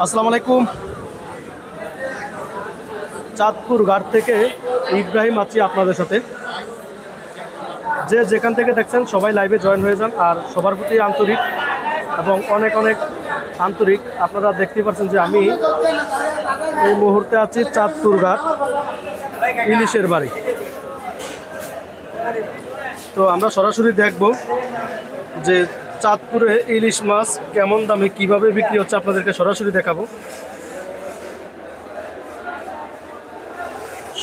আসসালামু আলাইকুম। চাঁদপুর ঘাট থেকে ইব্রাহিম আছি আপনাদের সাথে। যে যেখান থেকে দেখছেন সবাই লাইভে জয়েন হয়ে যান আর সবার প্রতি আন্তরিক এবং অনেক অনেক আন্তরিক। আপনারা দেখতে পাচ্ছেন যে আমি এই মুহূর্তে আছি চাঁদপুর ঘাট ইলিশের বাড়ি। তো আমরা সরাসরি দেখব যে চাঁদপুরে ইলিশ মাছ কেমন দামে কীভাবে বিক্রি হচ্ছে আপনাদেরকে সরাসরি দেখাবো।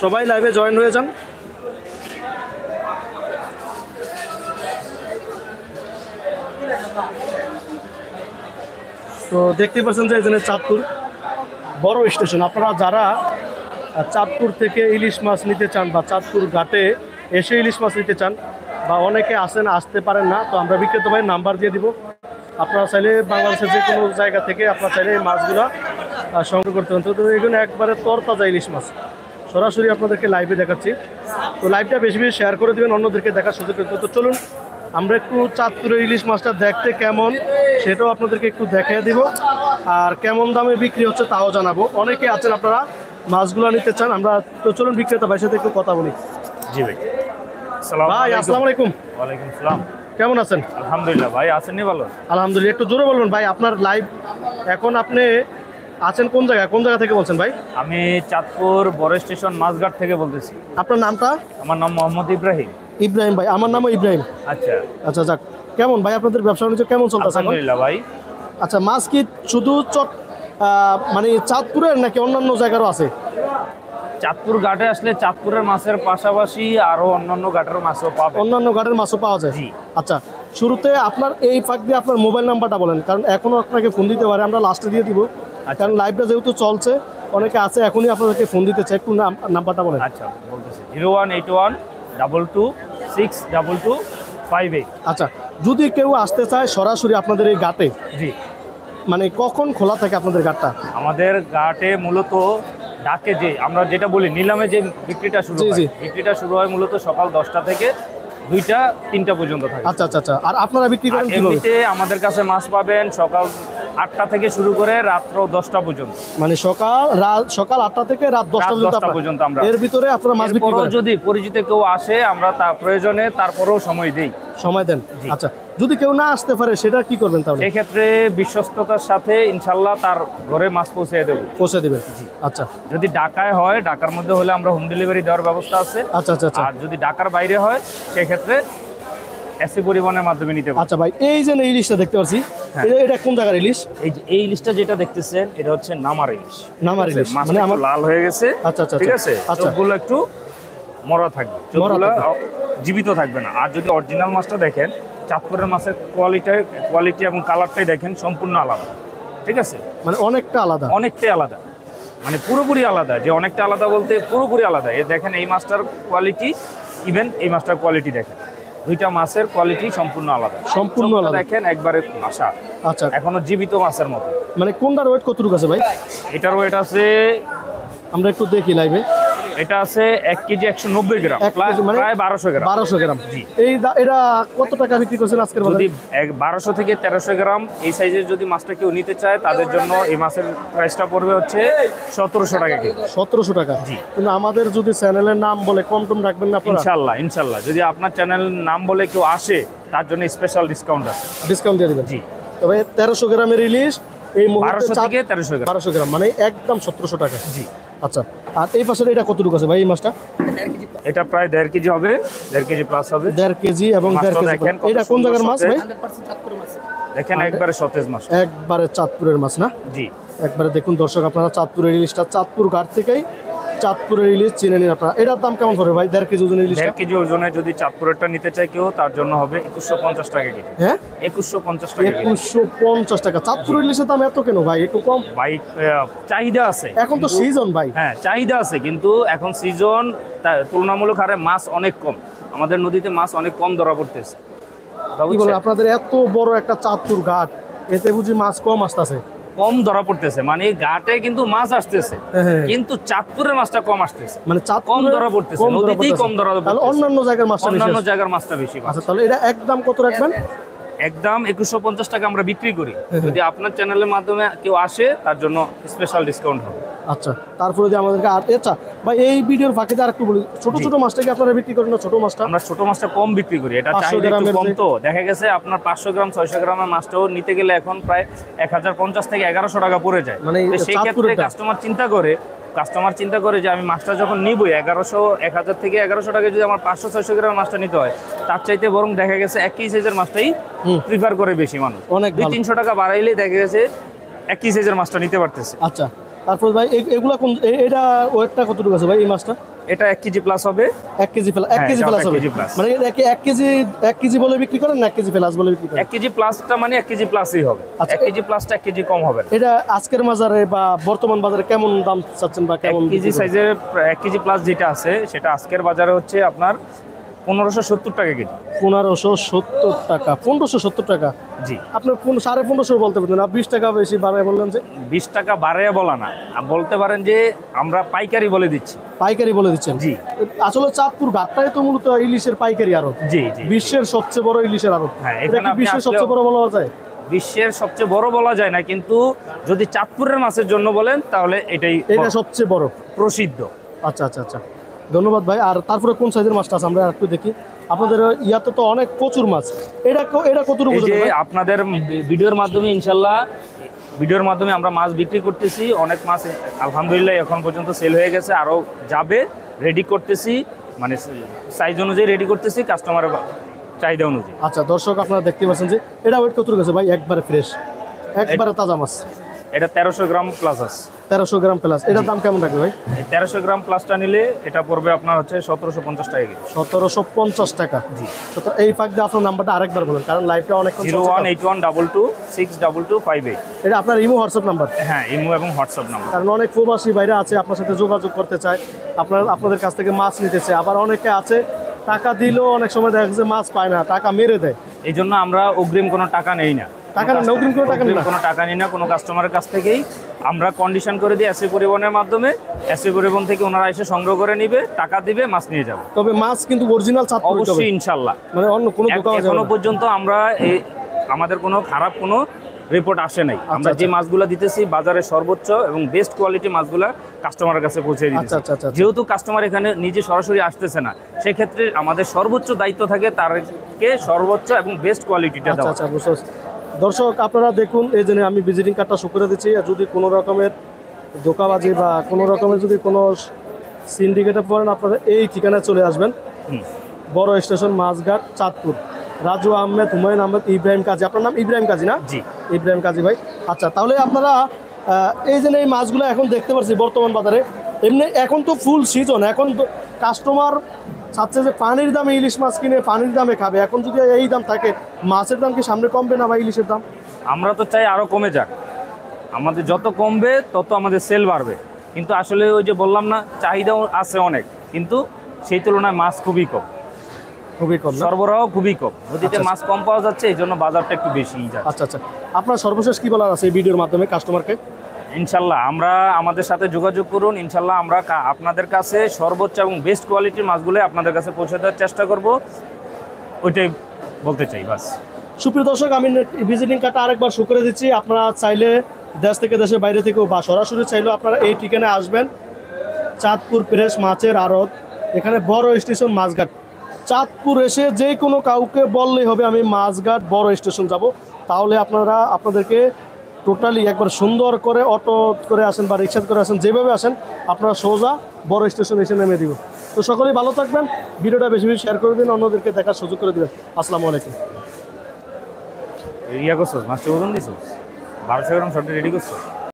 সবাই লাইভে জয়েন হয়ে যান। তো দেখতে পাচ্ছেন যে এখানে চাঁদপুর বড় স্টেশন। আপনারা যারা চাঁদপুর থেকে ইলিশ মাছ নিতে চান বা চাঁদপুর ঘাটে এসে ইলিশ মাছ নিতে চান বা অনেকে আসেন আসতে পারেন না, তো আমরা বিক্রেত ভাই নাম্বার দিয়ে দিব। আপনারা চাইলে বাংলাদেশের যে কোনো জায়গা থেকে আপনারা চাইলে এই মাছগুলো সংগ্রহ করতে পারেন। তো এখানে একবারে তরতাজা ইলিশ মাছ। সরাসরি আপনাদেরকে লাইভে দেখাচ্ছি। তো লাইভটা বেশি বেশি শেয়ার করে দেবেন, অন্যদেরকে দেখার সুযোগ তো চলুন, আমরা একটু চাঁদপুরের ইলিশ মাছটা দেখতে কেমন, সেটাও আপনাদেরকে একটু দেখিয়ে দিব। আর কেমন দামে বিক্রি হচ্ছে তাও জানাব। অনেকে আছেন আপনারা মাছগুলো নিতে চান, আমরা তো চলুন বিক্রেতা ভাইয়ের সাথে একটু কথা বলি। জি ভাই। ভাই আসসালামু আলাইকুম। ওয়ালাইকুম সালাম। কেমন আছেন? আলহামদুলিল্লাহ ভাই আছেননি ভালো? আলহামদুলিল্লাহ একটু জোরে ভাই আপনার লাইভ এখন আপনি আছেন কোন জায়গায়? কোন জায়গা থেকে বলছেন ভাই? আমি চাঁদপুর বড় স্টেশন মাছঘাট থেকে বলতেছি। আপনার নামটা? আমার নাম মোহাম্মদ ইব্রাহিম। ইব্রাহিম ভাই আমার নামও ইব্রাহিম। আচ্ছা। আচ্ছা যাক কেমন ভাই আপনাদের ব্যবসা বাণিজ্য কেমন চলতেছে আলহামদুলিল্লাহ ভাই। আচ্ছা মাছ কি শুধু চট মানে চাঁদপুরের নাকি অন্যান্য জায়গারও আছে? চাঁদপুর ঘাটে আসলে চাঁদপুরের মাছের পাশাপাশি আরও অন্যান্য ঘাটের মাছও পাবে অন্যান্য ঘাটের মাছও পাওয়া যায়? জি। আচ্ছা শুরুতে আপনার এই ফাঁক দিয়ে আপনার মোবাইল নাম্বারটা বলেন কারণ এখনও আপনাকে ফোন দিতে পারে আমরা লাস্টে দিয়ে দিব। আচ্ছা। কারণ লাইভটা যেহেতু চলছে অনেকে আছে এখনই আপনাদেরকে ফোন দিতে চাই একটু নাম্বারটা বলেন। আচ্ছা বলতেছি zero one eight one double two six double two five eight আচ্ছা যদি কেউ আসতে চায় সরাসরি আপনাদের এই ঘাটে জি। মানে কখন খোলা থাকে আপনাদের ঘাটটা? আমাদের ঘাটে মূলত ডাকে যে আমরা যেটা বলি নিলামে যে বিক্রিটা শুরু হয় বিক্রিটা শুরু হয় মূলত সকাল দশটা থেকে দুইটা তিনটা পর্যন্ত থাকে। আচ্ছা আচ্ছা আচ্ছা। আর আপনারা বিক্রি করেন এমনিতে আমাদের কাছে মাছ পাবেন সকাল আটটা থেকে শুরু করে রাত্র দশটা পর্যন্ত। মানে সকাল রাত সকাল আটটা থেকে রাত দশটা পর্যন্ত আমরা। এর ভিতরে আপনারা মাছ বিক্রি করেন? যদি পরিচিত কেউ আসে আমরা তা প্রয়োজনে তারপরেও সময় দিই। সময় দেন? আচ্ছা যদি কেউ না আসতে পারে সেটা কি করবেন তাহলে? এক্ষেত্রে বিশ্বস্ততার সাথে ইনশাল্লাহ তার ঘরে মাছ পৌঁছে দেবো। পৌঁছে দিবেন। আচ্ছা। যদি ঢাকায় হয় ঢাকার মধ্যে হলে আমরা হোম ডেলিভারি দেওয়ার ব্যবস্থা আছে। আচ্ছা আচ্ছা আচ্ছা। আর যদি ঢাকার বাইরে হয় সেক্ষেত্রে এসি পরিবহনের মাধ্যমে নিতে পারবে আচ্ছা ভাই এই যে এই ইলিশটা দেখতে পাচ্ছি হ্যাঁ। এটা- এটা কোন জায়গার ইলিশ এই যে এই ইলিশটা যেটা দেখতেছেন এটা হচ্ছে নামার ইলিশ নামার ইলিশ মানে আমার লাল হয়ে গেছে। আচ্ছা, আচ্ছা, ঠিক আচ্ছা। আছে? আচ্ছা। চোখগুলো একটু মরা থাকবে। চোখগুলো জীবিত থাকবে না। আর যদি অরিজিনাল মাছটা দেখেন চাঁদপুরের মাছের কোয়ালিটি কোয়ালিটি এবং কালারটাই দেখেন সম্পূর্ণ আলাদা। ঠিক আছে? মানে অনেকটা আলাদা। অনেকটাই আলাদা। মানে পুরোপুরি আলাদা। যে অনেকটা আলাদা বলতে পুরোপুরি আলাদা। এ দেখেন এই মাছটার কোয়ালিটি ইভেন এই মাছটার কোয়ালিটি দেখেন। দুইটা মাছের কোয়ালিটি সম্পূর্ণ আলাদা। সম্পূর্ণ আলাদা। দেখেন একবারে ভাষা আচ্ছা। এখনও জীবিত মাছের মতো। মানে কোনটার ওয়েট কতটুকু আছে ভাই? এটার ওয়েট আছে আমরা একটু দেখি লাইভে এটা আছে এক কেজি একশো নব্বই গ্রাম প্রায়- মানে প্রায় বারোশো গ্রাম। বারোশো গ্রাম। এই এটা কত টাকা বিক্রি করছেন আজকের বাজারে? যদি বারোশো থেকে তেরোশো গ্রাম এই সাইজের যদি মাছটা কেউ নিতে চায় তাদের জন্য এই মাছের প্রাইসটা পড়বে হচ্ছে সতেরোশো টাকা কেজি। সতেরোশো টাকা। জি। কিন্তু আমাদের যদি চ্যানেলের নাম বলে কম টম রাখবেন না আপনারা? ইনশাল্লাহ ইনশাল্লাহ। যদি আপনার চ্যানেল নাম বলে কেউ আসে তার জন্য স্পেশাল ডিসকাউন্ট আছে। ডিসকাউন্ট দিয়ে দিবেন। জি। তবে তেরোশো গ্রামের ইলিশ এই বারোশো থেকে তেরোশো গ্রাম। বারোশো গ্রাম মানে একদম সতেরোশো টাকা। জি। আচ্ছা আর এই পাশে এটা কতটুকু আছে ভাই এই মাছটা? এটা প্রায় দেড় কেজি হবে দেড় কেজি প্লাস হবে। দেড় কেজি এবং দেড় কেজি এটা কোন জায়গার মাছ। ভাই? দেখেন একবারে সতেজ মাছ। একবারে চাঁদপুরের মাছ না? জি। একবারে দেখুন দর্শক আপনারা চাঁদপুরের ইলিশটা চাঁদপুর ঘাট থেকেই চাঁদপুরের ইলিশ চিনে নিন আপনারা। এটার দাম কেমন পড়বে ভাই? দেড় কেজি ওজনের ইলিশটা? দেড় কেজি ওজনে যদি চাঁদপুরেরটা নিতে চায় কেউ তার জন্য হবে একুশশো পঞ্চাশ টাকা কেজি। হ্যাঁ? একুশশো পঞ্চাশ টাকা একুশশো পঞ্চাশ টাকা। চাঁদপুরের ইলিশের দাম এত কেন ভাই? একটু কম? বাইক চাহিদা আছে। এখন তো সিজন ভাই। হ্যাঁ চাহিদা আছে কিন্তু এখন সিজন তুলনামূলক হারে মাছ অনেক কম। আমাদের নদীতে মাছ অনেক কম ধরা পড়তেছে। আপনাদের এত বড় একটা চাঁদপুর ঘাট এতে বুঝি মাছ কম আসতেছে? কম ধরা পড়তেছে। মানে ঘাটে কিন্তু মাছ আসতেছে। হ্যাঁ। কিন্তু চাঁদপুরের মাছটা কম আসতেছে। মানে কম ধরা পড়তেছে। নদীতেই কম ধরা পড়তেছে। অন্যান্য জায়গার মাছটা অন্যান্য জায়গার মাছটা বেশি আচ্ছা তাহলে এটা একদম কত রাখবেন? একদম একুশশো পঞ্চাশ টাকা আমরা বিক্রি করি। যদি আপনার চ্যানেলের মাধ্যমে কেউ আসে তার জন্য স্পেশাল ডিসকাউন্ট হবে। আচ্ছা তারপরে যে আমাদেরকে আর আচ্ছা ভাই এই ভিডিওর ফাঁকিতে আর একটু বলি ছোট ছোট মাছটা কি আপনারা বিক্রি করেন না ছোট মাছটা? আমরা ছোট মাছটা কম বিক্রি করি এটা 500 চাহিদা একটু কম তো। দেখা গেছে আপনার পাঁচশো গ্রাম ছয়শো গ্রামের মাছটাও নিতে গেলে এখন প্রায় এক হাজার পঞ্চাশ থেকে এগারোশো টাকা পড়ে যায়। মানে সেই ক্ষেত্রে কাস্টমার চিন্তা করে কাস্টমার চিন্তা করে যে আমি মাছটা যখন নিবো এগারোশো এক হাজার থেকে এগারোশো টাকা যদি আমার পাঁচশো ছয়শো গ্রাম মাছটা নিতে হয় তার চাইতে বরং দেখা গেছে একই সাইজের মাছটাই। প্রিফার করে বেশি মানুষ। অনেক দুই। তিনশো টাকা বাড়াইলে দেখা গেছে একই সাইজের মাছটা নিতে পারতেছে। আচ্ছা তারপর ভাই এগুলা কোন এটা ওয়েটটা কতটুকু আছে ভাই এই মাছটা? এটা এক কেজি প্লাস হবে। এক কেজি ফেলা এক হ্যাঁ, কেজি প্লাস হবে। মানে এক এক কেজি এক কেজি বলে বিক্রি করেন না এক কেজি প্লাস বলে বিক্রি করেন? এক কেজি প্লাসটা মানে এক কেজি প্লাসই হবে। আচ্ছা, এক কেজি প্লাসটা এক কেজি কম হবে এটা আজকের বাজারে বা বর্তমান বাজারে কেমন দাম চাচ্ছেন বা কেমন কেজি সাইজের এক কেজি প্লাস যেটা আছে সেটা আজকের বাজারে হচ্ছে আপনার পনেরোশো সত্তর টাকা কেজি। পনেরোশো সত্তর টাকা পনেরোশো সত্তর টাকা? জি। আপনার কোন সাড়ে পনেরোশো বলতে পারতেন বিশ টাকা বেশি বাড়ায় বললেন যে? বিশ টাকা বাড়াইয়া বলা না। বলতে পারেন যে আমরা পাইকারি বলে দিচ্ছি। পাইকারি বলে দিচ্ছেন? জি। আসলে চাঁদপুর ঘাটটাই তো মূলত ইলিশের পাইকারি আরও জি জি। বিশ্বের সবচেয়ে বড় ইলিশের আরও হ্যাঁ, বিশ্বের সবচেয়ে বড় বলা যায়? বিশ্বের সবচেয়ে বড় বলা যায় না কিন্তু যদি চাঁদপুরের মাছের জন্য বলেন তাহলে এটাই এটা সবচেয়ে বড়। প্রসিদ্ধ। আচ্ছা আচ্ছা আচ্ছা। ধন্যবাদ ভাই। আর তারপরে কোন সাইজের মাছটা আছে আমরা একটু দেখি। আপনাদের ইয়াতে তো অনেক প্রচুর মাছ। এটা এটা কতটুকু আপনাদের ভিডিওর মাধ্যমে ইনশাল্লাহ ভিডিওর মাধ্যমে আমরা মাছ বিক্রি করতেছি। অনেক মাছ আলহামদুলিল্লাহ এখন পর্যন্ত সেল হয়ে গেছে আরও যাবে। রেডি করতেছি মানে সাইজ অনুযায়ী রেডি করতেছি কাস্টমারের চাহিদা অনুযায়ী। আচ্ছা দর্শক আপনারা দেখতে পাচ্ছেন যে এটা ওয়েট কতটুকু আছে ভাই? একবারে ফ্রেশ একবারে তাজা মাছ। এটা তেরোশো গ্রাম প্লাস আছে। তেরোশো গ্রাম প্লাস এটার দাম কেমন থাকবে ভাই? তেরোশো গ্রাম প্লাসটা নিলে এটা পড়বে আপনার হচ্ছে সতেরোশো পঞ্চাশ টাকা কেজি। সতেরোশো পঞ্চাশ টাকা। জি। তো এই ফাঁক দিয়ে আপনার নাম্বারটা আরেকবার বলেন কারণ লাইভটা অনেক zero one eight one double two six double two five eight এটা আপনার ইমো হোয়াটসঅ্যাপ নাম্বার হ্যাঁ ইমো এবং হোয়াটসঅ্যাপ নাম্বার কারণ অনেক প্রবাসী বাইরে আছে আপনার সাথে যোগাযোগ করতে চায় আপনার আপনাদের কাছ থেকে মাছ নিতে চায়। আবার অনেকে আছে টাকা দিলেও অনেক সময় দেখা যাচ্ছে মাছ পায় না টাকা মেরে দেয়। এই জন্য আমরা অগ্রিম কোনো টাকা নেই না। টাকা কোনো টাকা না? কোনো টাকা নিই না কোনো কাস্টমারের কাছ থেকেই। আমরা কন্ডিশন করে দিই এসি পরিবহনের মাধ্যমে। এসি পরিবহন থেকে ওনারা এসে সংগ্রহ করে নিবে টাকা দিবে মাছ নিয়ে যাবে। তবে মাছ কিন্তু অরিজিনাল ছাত্র অবশ্যই ইনশাল্লাহ মানে অন্য কোনো এখনও পর্যন্ত আমরা আমাদের কোনো খারাপ কোনো রিপোর্ট আসে নাই। আমরা যে আচ্ছা। মাছগুলো দিতেছি বাজারে সর্বোচ্চ এবং বেস্ট কোয়ালিটি মাছগুলো কাস্টমারের কাছে পৌঁছে দিতেছি। আচ্ছা, আচ্ছা, আচ্ছা, আচ্ছা। যেহেতু কাস্টমার এখানে নিজে সরাসরি আসতেছে না সেক্ষেত্রে আমাদের সর্বোচ্চ দায়িত্ব থাকে তারকে সর্বোচ্চ এবং বেস্ট কোয়ালিটিটা আচ্ছা দেওয়া। আচ্ছা। দর্শক আপনারা দেখুন এই জন্য আমি ভিজিটিং কার্ডটা শো করে দিচ্ছি আর যদি কোনো রকমের দোকাবাজি বা কোনো রকমের যদি কোনো সিন্ডিকেটে পড়েন আপনারা এই ঠিকানায় চলে আসবেন। বড় স্টেশন মাছঘাট চাঁদপুর। রাজু আহমেদ হুমায়ুন আহমেদ ইব্রাহিম কাজী। আপনার নাম ইব্রাহিম কাজী না? জি। ইব্রাহিম কাজী ভাই। আচ্ছা তাহলে আপনারা এই যে এই মাছগুলো এখন দেখতে পাচ্ছি বর্তমান বাজারে। এমনি এখন তো ফুল সিজন এখন কাস্টমার চাচ্ছে যে পানির দামে ইলিশ মাছ কিনে পানির দামে খাবে। এখন যদি এই দাম থাকে মাছের দাম কি সামনে কমবে না বা ইলিশের দাম? আমরা তো চাই আরও কমে যাক। আমাদের যত কমবে তত আমাদের সেল বাড়বে। কিন্তু আসলে ওই যে বললাম না চাহিদাও আছে অনেক। কিন্তু সেই তুলনায় মাছ খুবই কম। খুবই কম? সরবরাহ খুবই কম। নদীতে আচ্ছা, মাছ কম পাওয়া যাচ্ছে এই জন্য বাজারটা একটু বেশি যাচ্ছে। আচ্ছা আচ্ছা। আপনার সর্বশেষ কি বলার আছে এই ভিডিওর মাধ্যমে কাস্টমারকে ইনশাল্লাহ আমরা আমাদের সাথে যোগাযোগ করুন, ইনশাল্লাহ আমরা আপনাদের কাছে সর্বোচ্চ এবং বেস্ট কোয়ালিটির মাছগুলো আপনাদের কাছে পৌঁছে দেওয়ার চেষ্টা করব। ওইটাই বলতে চাই, বাস। সুপ্রিয় দর্শক, আমি ভিজিটিং কার্ডটা আরেকবার শো করে দিচ্ছি। আপনারা চাইলে দেশ থেকে দেশের বাইরে থেকেও বা সরাসরি চাইলেও আপনারা এই ঠিকানায় আসবেন। চাঁদপুর প্রেস মাছের আড়ত। এখানে বড় স্টেশন মাছঘাট। চাঁদপুর এসে যে কোনো কাউকে বললেই হবে, আমি মাছঘাট বড় স্টেশন যাব। তাহলে আপনারা, আপনাদেরকে টোটালি একবার সুন্দর করে অটো করে আসেন বা রিক্সা করে আসেন, যেভাবে আসেন, আপনারা সোজা বড় স্টেশন এসে নেমে দিব। তো সকলেই ভালো থাকবেন, ভিডিওটা বেশি বেশি শেয়ার করে দিন অন্যদেরকে দেখার সুযোগ করে দেবেন। আসসালামু আলাইকুম। ইয়া করছ মাস্টার বলুন দিছো? বারোশো গ্রাম সবটা রেডি করছ?